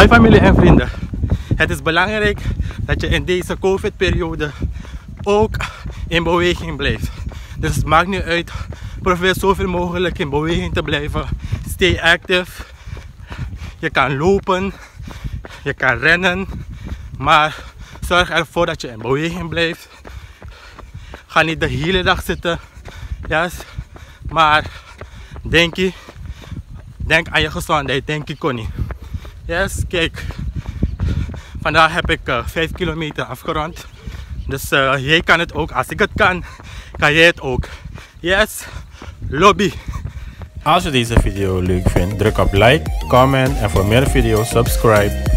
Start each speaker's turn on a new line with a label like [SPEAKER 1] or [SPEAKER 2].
[SPEAKER 1] Hi familie en vrienden. Het is belangrijk dat je in deze COVID-periode ook in beweging blijft. Dus het maakt niet uit. Probeer zoveel mogelijk in beweging te blijven. Stay active. Je kan lopen, je kan rennen, maar zorg ervoor dat je in beweging blijft. Ga niet de hele dag zitten. Yes. Maar denk je, denk aan je gezondheid, denk je Connie. Yes, kijk. Vandaag heb ik uh, eh, 5 kilometer afgerond. Dus uh, jij kan het ook. Als ik het kan, kan jij het ook. Yes, lobby.
[SPEAKER 2] Als je deze video leuk vindt, druk op like, comment en voor meer video's subscribe.